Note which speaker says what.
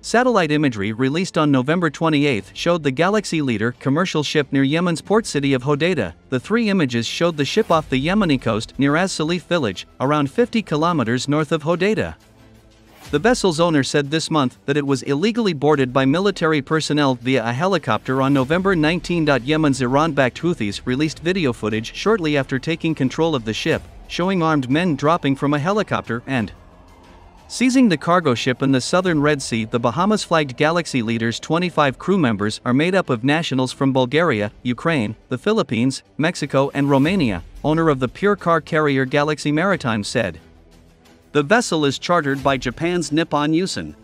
Speaker 1: Satellite imagery released on November 28 showed the Galaxy Leader commercial ship near Yemen's port city of Hodeidah. The three images showed the ship off the Yemeni coast near As-Salif village, around 50 kilometers north of Hodeidah. The vessel's owner said this month that it was illegally boarded by military personnel via a helicopter on November 19. Yemen's Iran backed Houthis released video footage shortly after taking control of the ship, showing armed men dropping from a helicopter and Seizing the cargo ship in the southern Red Sea, the Bahamas flagged Galaxy Leader's 25 crew members are made up of nationals from Bulgaria, Ukraine, the Philippines, Mexico, and Romania, owner of the pure car carrier Galaxy Maritime said. The vessel is chartered by Japan's Nippon Yusen,